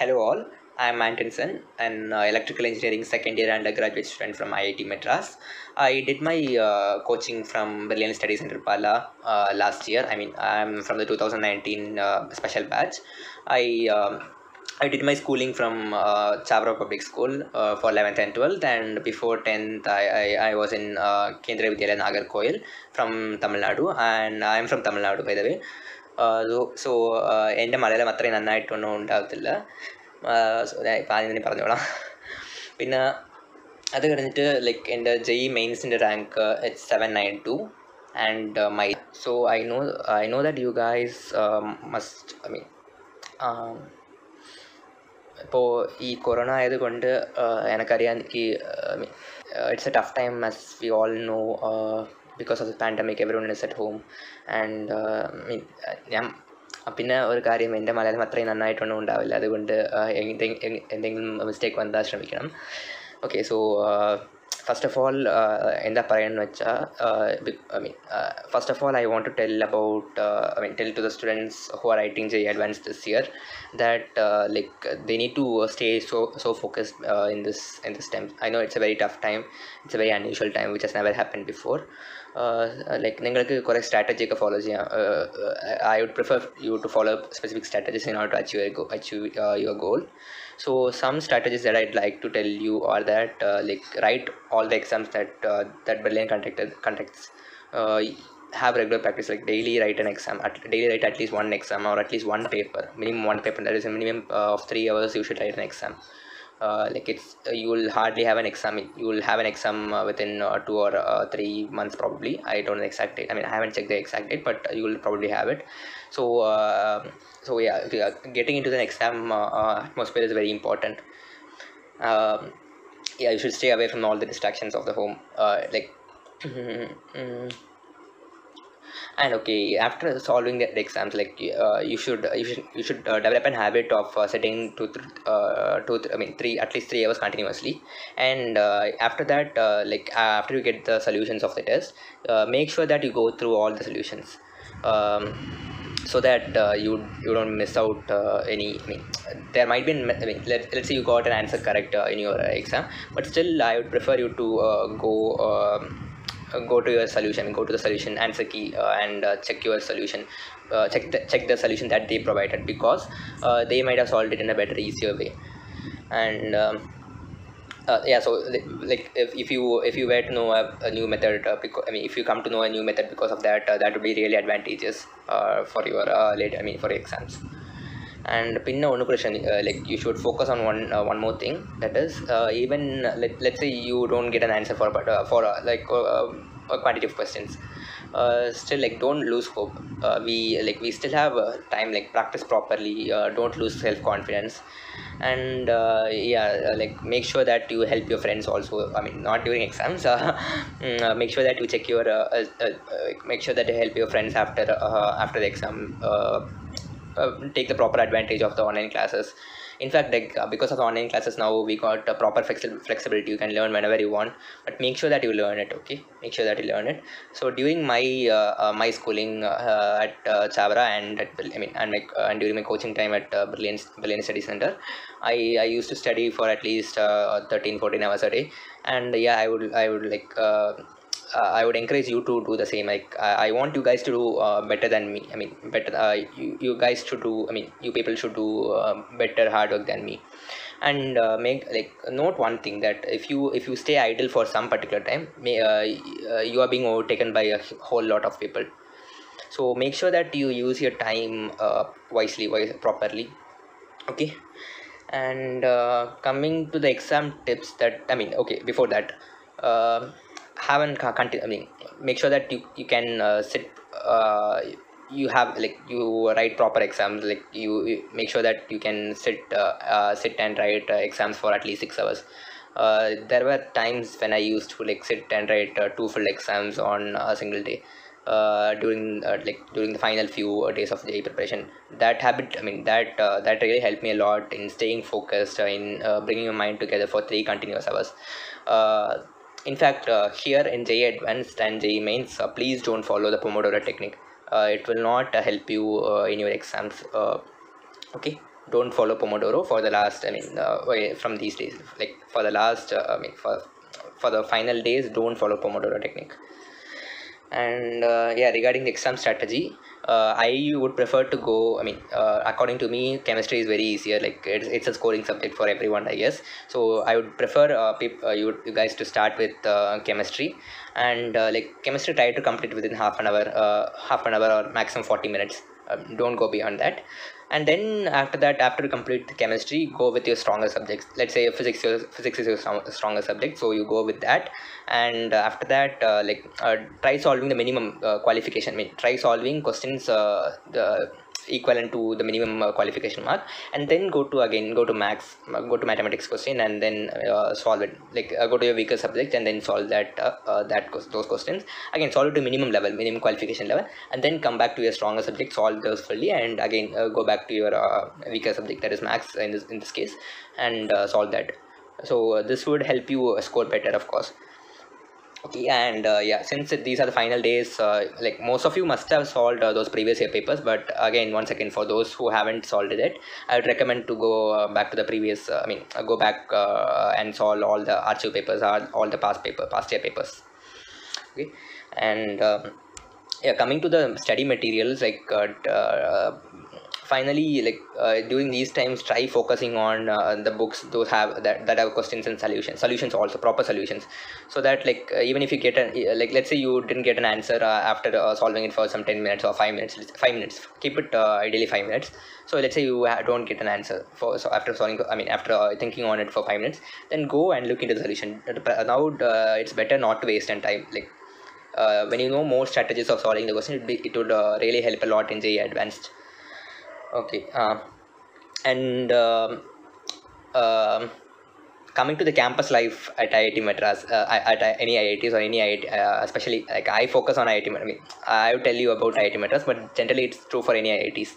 Hello all, I am Antonson, an uh, electrical engineering second year undergraduate student from IIT Madras. I did my uh, coaching from Brilliant Study Centre Pala uh, last year. I mean, I'm from the 2019 uh, special batch. I um, I did my schooling from uh, Chavara Public School uh, for 11th and 12th, and before 10th, I, I, I was in uh, Kendriya Vidyalaya Nagercoil from Tamil Nadu, and I'm from Tamil Nadu, by the way. So എന്റെ മലയാളം അത്രയും നന്നായിട്ടൊന്നും ഉണ്ടാകത്തില്ല so ഞാൻ ഇപ്പം ആദ്യം തന്നെ പറഞ്ഞോളാം. പിന്നെ അത് കഴിഞ്ഞിട്ട് ലൈക്ക് എന്റെ JEE മെയിൻസിന്റെ rank it's seven nine two and my so I know I know that you guys must I mean ഇപ്പോൾ ഈ കൊറോണ ആയതുകൊണ്ട് എനിക്കറിയാം I mean it's a tough time as we all know because of the pandemic every one is at home and ഞാൻ പിന്നെ ഒരു കാര്യം എന്റെ മലയാളം അത്രയും നന്നായിട്ടൊന്നും ഉണ്ടാവില്ല. അതുകൊണ്ട് എന്തെങ്കിലും മിസ്റ്റേക്ക് വന്നാൽ ശ്രമിക്കണം. Okay so first of all എന്താ പറയുകയെന്ന് വെച്ചാൽ I mean first of all I want to tell about I mean tell to the students who are writing J advance this year that like they need to stay so so focused in this in this time I know it's a very tough time it's a very unusual time which has never happen before Uh, like നിങ്ങൾക്ക് കുറേ strategy ഒക്കെ follow ചെയ്യാം I would prefer you to follow specific strategies in order achieve achieve achieve uh, so some strategies that i'd like to tell you are that uh, like write all the exams that uh, that Brilliant contacted contacts. uh, have regular practice like daily write an exam at daily write at least one exam or at least one paper minimum one paper. There is a minimum uh, of three hours you should write an exam like it's uh, you will hardly have an exam you will have an exam uh, within uh, two or uh, three months probably. I don't know exact date i mean i haven't checked the exact date but you will probably have it. So uh, so yeah, getting into the exam uh, uh, atmosphere is very important. Um, yeah you should stay away from all the distractions of the home uh, like and okay after solving the, exams like uh, you should you should you should uh, develop an habit of uh, sitting two th- uh, two th- i mean three at least three hours continuously. And uh, after that uh, like after you get the solutions of the test uh, make sure that you go through all the solutions. Um, so that uh, you you don't miss out uh, any I mean there might be I mean let, let's say you got an answer correct uh, in your exam but still I would prefer you to go um, go to your solution go to the solution answer key uh, and uh, check your solution uh, check the, check the solution that they provided because they might have solved it in a better easier way. And um, uh, yeah so like if, if you if you were to know a, a new method uh, because i mean if you come to know a new method because of that uh, that would be really advantageous uh, for your uh, later i mean for your exams and pinna one question like you should focus on one uh, one more thing. That is uh, even uh, let, let's say you don't get an answer for but for like quantitative questions. Uh, still like don't lose hope. Uh, we like we still have uh, time like practice properly. Uh, don't lose self confidence and uh, yeah like make sure that you help your friends also. I mean not during exams mm, uh, make sure that you check your uh, uh, uh, make sure that you help your friends after uh, after the exam uh, take the proper advantage of the online classes. In fact like uh, because of the online classes now we got uh, proper flexi- flexibility. You can learn whenever you want but make sure that you learn it okay? Make sure that you learn it. So during my uh, uh, my schooling uh, at uh, and at, i mean and, my, uh, and during my coaching time at uh, brilliant brilliant study center i i used to study for at least uh, 13 14 hours a day. And yeah i would i would like uh, I would encourage you to do the same. Like I, I want you guys to do uh, better than me. I mean, better. Uh, you, you guys should do. I mean, you people should do uh, better hard work than me. And uh, make like note one thing that if you if you stay idle for some particular time, may uh, uh, you are being overtaken by a whole lot of people. So make sure that you use your time uh, wisely, wise, properly. Okay. And uh, coming to the exam tips that I mean, okay, before that. Uh, haven't continue i mean make sure that you you can uh, sit uh, you have like you write proper exams like you, make sure that you can sit uh, uh, sit and write uh, exams for at least six hours. Uh, there were times when i used to like sit and write two full exams on a single day during like during the final few days of the preparation. That habit i mean that that really helped me a lot in staying focused in bringing your mind together for three continuous hours in fact uh, here in JEE Advanced and JEE Mains uh, please don't follow the Pomodoro technique. Uh, it will not help you in your exams okay? Don't follow pomodoro for the last i mean uh, from these days. Like for the last i mean for for the final days don't follow pomodoro technique. And uh, yeah regarding the exam strategy uh, i would prefer to go i mean uh, according to me chemistry is very easier like it's, it's a scoring subject for everyone i guess. So i would prefer uh, uh, you, you guys to start with uh, chemistry. And uh, like chemistry try to complete within half an hour uh, half an hour or maximum 40 minutes. Um, don't go beyond that and then after that after you complete the chemistry go with your stronger subjects. Let's say physics your, physics is your strong, stronger subject so you go with that. And uh, after that uh, like uh, try solving the minimum uh, qualification. I mean try solving questions uh, the equivalent to the minimum uh, qualification mark and then go to again go to max uh, go to mathematics question and then uh, solve it. Like uh, go to your weaker subject and then solve that uh, uh, that those questions. Again solve it to minimum level minimum qualification level and then come back to your stronger subject solve those fully and again go back to your weaker subject that is max in this in this case and solve that. So this would help you score better of course and uh, yeah since these are the final days uh, like most of you must have solved uh, those previous year papers but again once again for those who haven't solved it i would recommend to go uh, back to the previous uh, i mean uh, go back and solve all the archive papers all, all the past paper past year papers. Okay? And um, yeah coming to the study materials like uh, finally like uh, during these times try focusing on uh, the books those have that, that have questions and solutions solutions also proper solutions so that like uh, even if you get an uh, like let's say you didn't get an answer uh, after uh, solving it for some 10 minutes or 5 minutes 5 minutes keep it ideally 5 minutes so let's say you don't get an answer for so after solving i mean after thinking on it for 5 minutes then go and look into the solution now it's better not to waste any time like when you know more strategies of solving the question, it, be, it would really help a lot in JEE Advanced. Okay, uh, and um, um, coming to the campus life at IIT Madras, uh, at any IITs or any IIT, uh, especially like I focus on IIT. I mean, I will tell you about IIT Madras, but generally it's true for any IITs.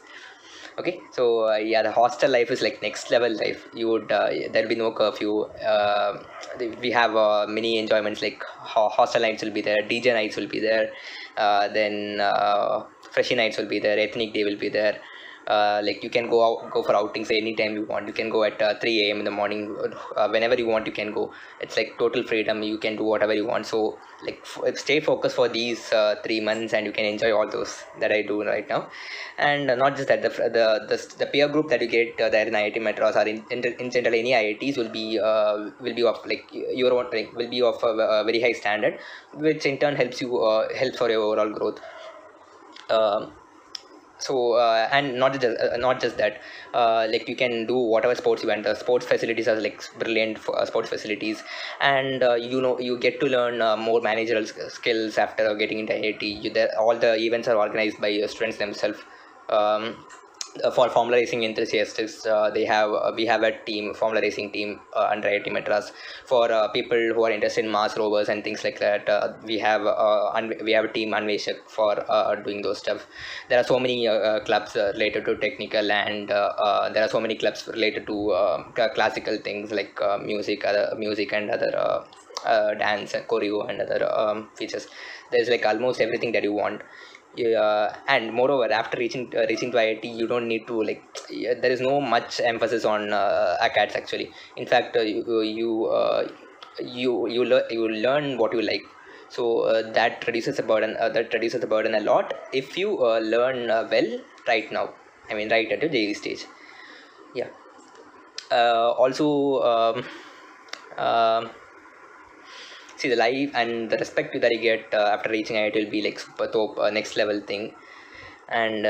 Okay, so uh, yeah, the hostel life is like next level life. You would uh, there'll be no curfew. Uh, we have uh, many enjoyments like ho- hostel nights will be there, DJ nights will be there, uh, then uh, freshy nights will be there, ethnic day will be there uh, like you can go out go for outings anytime you want. You can go at uh, 3 a.m in the morning uh, whenever you want you can go. It's like total freedom. You can do whatever you want. So like f- stay focused for these uh, three months and you can enjoy all those that i do right now. And uh, not just that the, the the the peer group that you get uh, there in IIT Madras or in, in, in general any IITs will be uh, will be of like your own like, will be of a, a very high standard which in turn helps you uh, helps for your overall growth. Um, so uh, and not just uh, not just that uh, like you can do whatever sports you want. The sports facilities are like brilliant for, uh, sports facilities. And uh, you know you get to learn uh, more managerial skills after getting into IIT you, all the events are organized by your students themselves. Um, for formula racing enthusiasts uh, they have uh, we have a team formula racing team uh, under IIT Madras for uh, people who are interested in Mars rovers and things like that. Uh, we have uh, we have a team Anveshak for uh, doing those stuff. There are so many uh, uh, clubs uh, related to technical and uh, uh, there are so many clubs related to uh, cl- classical things like uh, music other music and other uh, uh, dance and choreo and other um, features. There's like almost everything that you want yeah, and moreover after reaching uh, reaching to IIT you don't need to like yeah, there is no much emphasis on uh, ACADS actually. In fact uh, you you uh, you you, lear- you learn what you like. So uh, that reduces the burden uh, that reduces the burden a lot if you uh, learn uh, well right now. I mean right at the JEE stage. Yeah. Uh, also um, um, see the life and the respect that you get uh, after reaching it will be like super top uh, next level thing and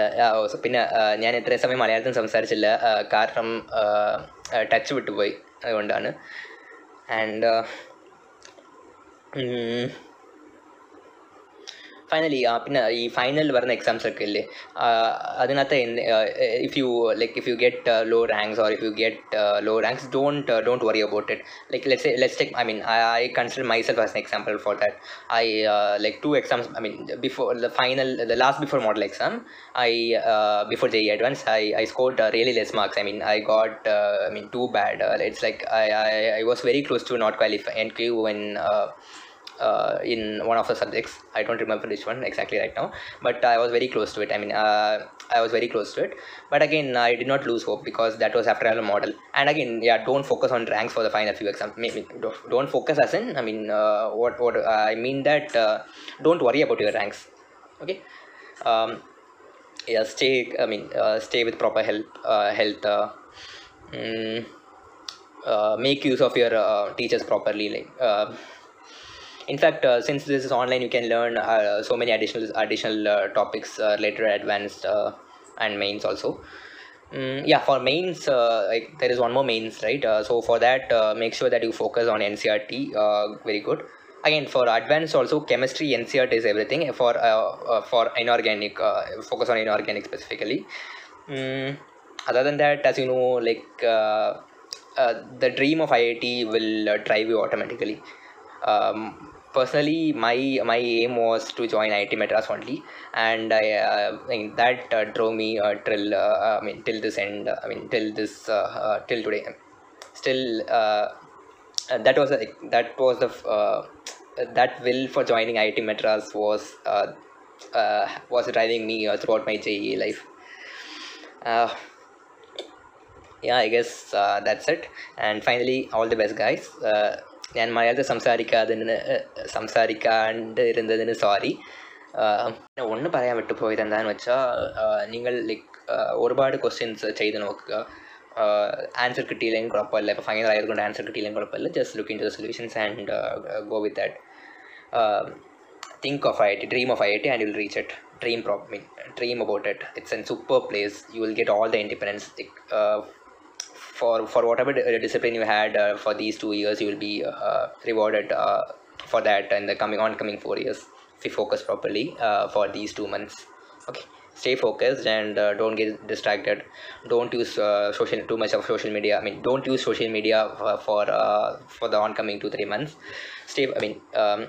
പിന്നെ uh, ഞാൻ ഇത്രയും സമയം മലയാളത്തിൽ സംസാരിച്ചില്ല uh, കാരണം touch വിട്ടുപോയി അതുകൊണ്ടാണ് and finally പിന്നെ ഈ ഫൈനൽ വരുന്ന എക്സാംസ് ഒക്കെ ഇല്ലേ അതിനകത്ത് if you like if you get low ranks or if you get low ranks don't don't worry about it like let's let's take I mean I consider myself as an example for that i uh, like two exams i mean before the final the last before model exam i uh, before JEE advanced i i scored uh, really less marks i mean i got uh, i mean too bad uh, it's like I, I i was very close to uh, in one of the subjects. I don't remember which one exactly right now, but I was very close to it. I mean, uh, I was very close to it. But again, I did not lose hope because that was after all a model. And again, yeah, don't focus on ranks for the final few exams. Maybe don't- focus as in. I mean, uh, what what I mean that uh, don't worry about your ranks. Okay. Um, yeah, stay. I mean, uh, stay with proper health. Uh, health. Mm, make use of your teachers properly. Like. In fact uh, since this is online you can learn uh, so many additional additional uh, topics uh, later advanced uh, and mains also. Mm, yeah for mains uh, like there is one more mains right? Uh, so for that make sure that you focus on ncert very good. Again for advanced also chemistry ncert is everything. For for inorganic focus on inorganic specifically. Mm, other than that as you know like the dream of iit will drive you automatically. Um, personally my my aim was to join IIT Madras only. And I, uh, I mean, that uh, drove me uh, till uh, I mean till this end I mean till this uh, uh, till today. Still that was like that was the that will for joining IIT Madras was was driving me throughout my JEE life. Yeah i guess that's it. And finally all the best guys ഞാൻ മലയാളത്തിൽ സംസാരിക്കാതിന് സംസാരിക്കാണ്ട് ഇരുന്നതിന് sorry ഒന്ന് പറയാൻ വിട്ടുപോയത് എന്താണെന്ന് വെച്ചാൽ നിങ്ങൾ like ഒരുപാട് questions ചെയ്ത് നോക്കുക ആൻസർ കിട്ടിയില്ലെങ്കിൽ കുഴപ്പമില്ല ഇപ്പോൾ ഫൈനൽ ആയതുകൊണ്ട് ആൻസർ കിട്ടിയില്ലെങ്കിൽ കുഴപ്പമില്ല just look into the solutions and go with that think of IIT, dream of IIT, and you'll pro- it dream dream about it. It's a super place. You will get all the independence. Uh, for for whatever uh, discipline you had uh, for these two years, you will be uh, rewarded uh, for that in the coming oncoming four years if you focus properly uh, for these two months. Okay, stay focused and uh, don't get distracted. Don't use uh, social too much of social media. I mean, don't use social media for for, uh, for the oncoming two three months. Stay. I mean. Um,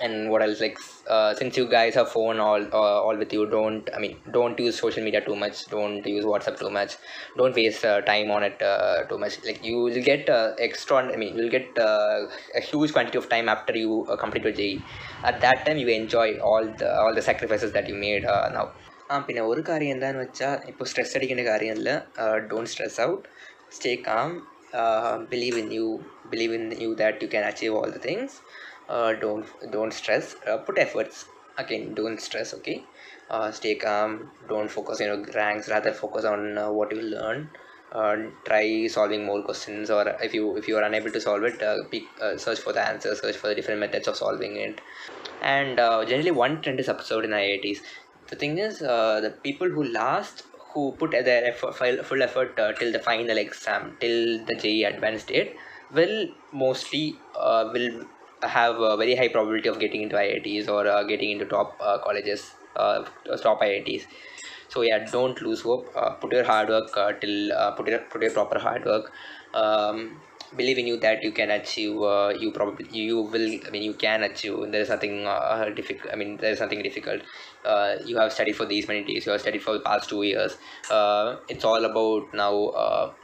and what else? Like uh, since you guys have phone all uh, all with you don't i mean don't use social media too much. Don't use whatsapp too much. Don't waste uh, time on it uh, too much. Like you will get uh, extra i mean you'll get uh, a huge quantity of time after you complete your JEE. at that time you enjoy all the all the sacrifices that you made now. ആ പിന്നെ ഒരു കാര്യം എന്താണെന്ന് വെച്ചാൽ ഇപ്പോൾ stress അടിക്കേണ്ട കാര്യമല്ല don't stress out you. Calm believe in you believe in you that you can uh, don't don't stress. Uh, put efforts. Again don't stress okay? Uh, stay calm. Don't focus on your ranks. Rather focus on uh, what you learn. Uh, try solving more questions or if you if you are unable to solve it uh, pick, uh, search for the answer search for the different methods of solving it. And uh, generally one trend is episode in iits the thing is uh, the people who last who put their effort, full effort till the final exam till the JEE advanced date will mostly will have a very high probability of getting into IITs or uh, getting into top uh, colleges, uh, top IITs. So yeah, don't lose hope. Uh, put your hard work uh, till uh, put your put your proper hard work. Um, believe in you that you can achieve. You probably you will. I mean, you can achieve. There is nothing difficult. I mean, there is nothing difficult. You have studied for these many days. You have studied for the past two years. It's all about now.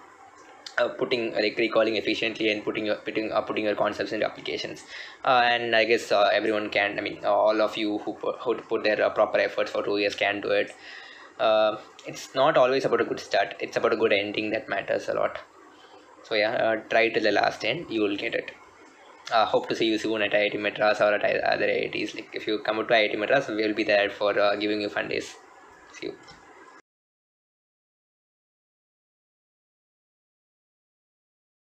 Uh, uh, putting like recalling efficiently and putting your putting uh, putting your concepts into applications uh, and i guess uh, everyone can i mean all of you who put, who put their uh, proper efforts for two years can do it uh, it's not always about a good start it's about a good ending that matters a lot so yeah uh, try till the last end you will get it uh, hope to see you soon at IIT Madras or at other IITs. Like if you come to IIT Madras, we will be there for uh, giving you fun days. See you.